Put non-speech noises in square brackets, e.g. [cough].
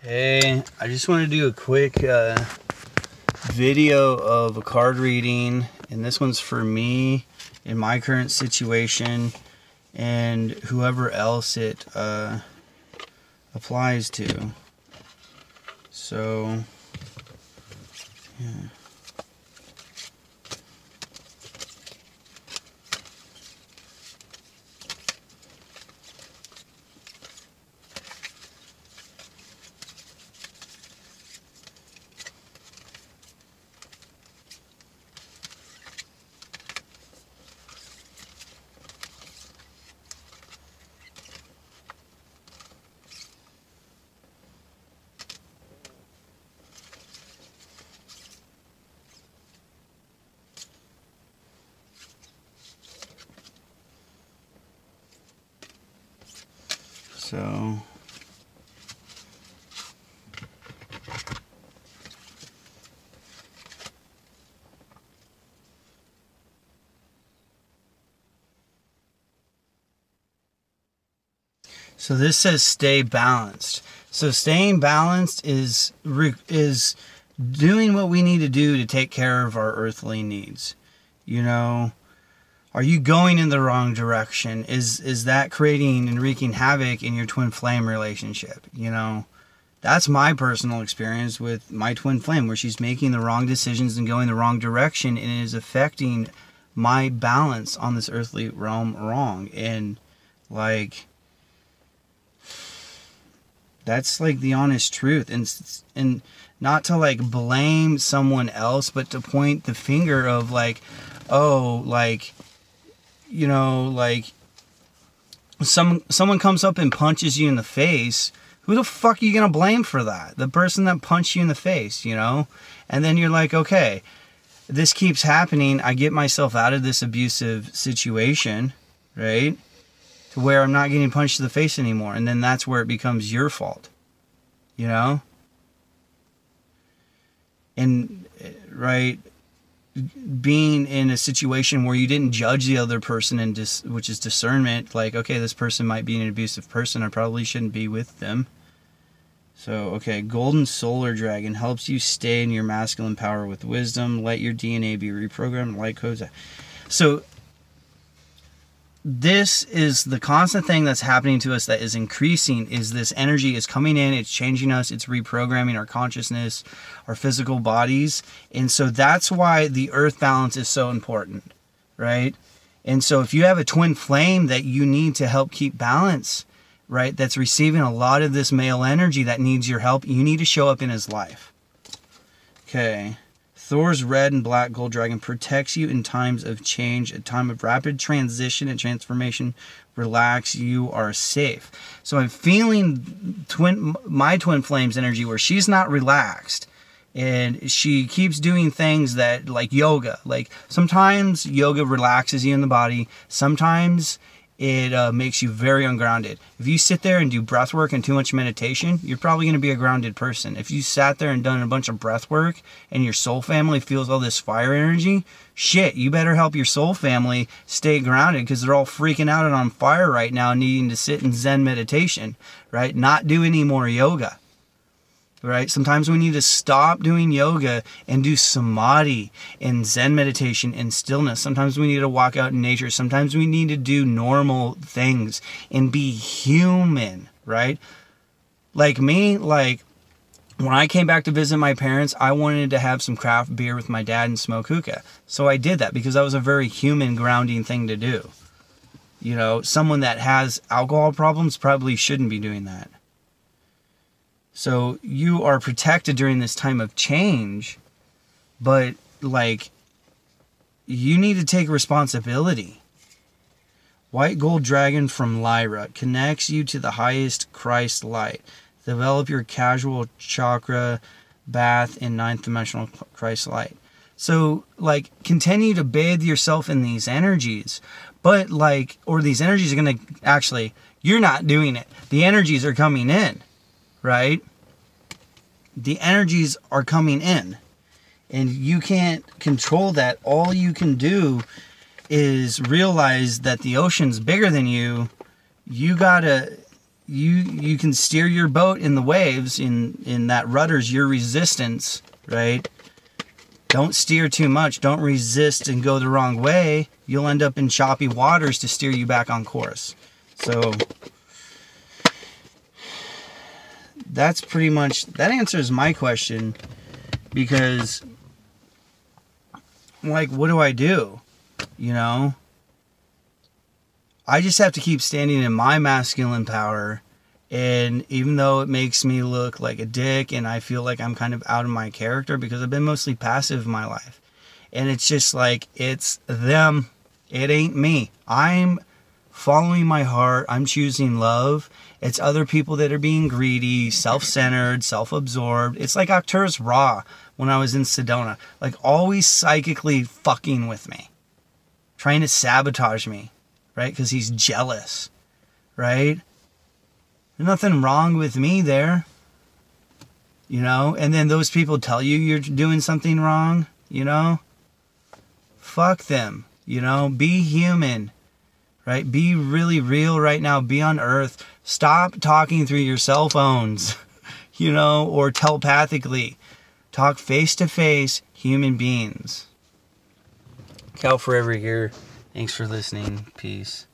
Hey, I just want to do a quick uh, video of a card reading, and this one's for me in my current situation and whoever else it uh, applies to. So, yeah. So So this says stay balanced. So staying balanced is is doing what we need to do to take care of our earthly needs. You know, are you going in the wrong direction? Is is that creating and wreaking havoc in your twin flame relationship? You know, that's my personal experience with my twin flame, where she's making the wrong decisions and going the wrong direction, and it is affecting my balance on this earthly realm wrong. And like that's like the honest truth and and not to like blame someone else but to point the finger of like oh like you know like some someone comes up and punches you in the face who the fuck are you gonna blame for that the person that punched you in the face you know and then you're like okay this keeps happening i get myself out of this abusive situation right to where I'm not getting punched in the face anymore. And then that's where it becomes your fault. You know? And, eh, right, being in a situation where you didn't judge the other person and dis- which is discernment like okay this person might be an abusive person i probably shouldn't be with them. So okay golden solar dragon helps you stay in your masculine power with wisdom. Let your dna be reprogrammed like codes so this is the constant thing that's happening to us that is increasing is this energy is coming in it's changing us it's reprogramming our consciousness our physical bodies. And so that's why the earth balance is so important right? And so if you have a twin flame that you need to help keep balance right that's receiving a lot of this male energy that needs your help you need to show up in his life. Okay Thor's red and black gold dragon protects you in times of change, a time of rapid transition and transformation. Relax, you are safe. So I'm feeling twin my twin flames energy where she's not relaxed and she keeps doing things that like yoga. Like sometimes yoga relaxes you in the body. Sometimes it uh, makes you very ungrounded. If you sit there and do breath work and too much meditation, you're probably going to be a grounded person. If you sat there and done a bunch of breath work and your soul family feels all this fire energy, shit, you better help your soul family stay grounded because they're all freaking out and on fire right now, needing to sit in Zen meditation, right? Not do any more yoga right? Sometimes we need to stop doing yoga and do samadhi and Zen meditation and stillness. Sometimes we need to walk out in nature. Sometimes we need to do normal things and be human, right? Like me, like when I came back to visit my parents, I wanted to have some craft beer with my dad and smoke hookah. So I did that because that was a very human grounding thing to do. You know, someone that has alcohol problems probably shouldn't be doing that so you are protected during this time of change, but like you need to take responsibility. White Gold Dragon from Lyra connects you to the highest Christ light. Develop your causal chakra bath in ninth dimensional Christ light. So, like, continue to bathe yourself in these energies, but like, or these energies are going to actually, you're not doing it. The energies are coming in right? The energies are coming in and you can't control that. All you can do is realize that the ocean's bigger than you. You gotta you you can steer your boat in the waves in in that rudder's your resistance, right? Don't steer too much. Don't resist and go the wrong way. You'll end up in choppy waters to steer you back on course. So that's pretty much that answers my question because like what do I do? You know? I just have to keep standing in my masculine power and even though it makes me look like a dick and I feel like I'm kind of out of my character because I've been mostly passive in my life. And it's just like it's them. It ain't me. I'm following my heart. I'm choosing love. It's other people that are being greedy, self centered, self absorbed. It's like Arcturus Ra when I was in Sedona. Like always psychically fucking with me, trying to sabotage me, right? Because he's jealous, right? There's nothing wrong with me there. You know? And then those people tell you you're doing something wrong, you know? Fuck them. You know? Be human right? Be really real right now. Be on earth. Stop talking through your cell phones, [laughs] you know, or telepathically. Talk face to face, human beings. Cal Stover here. Thanks for listening. Peace.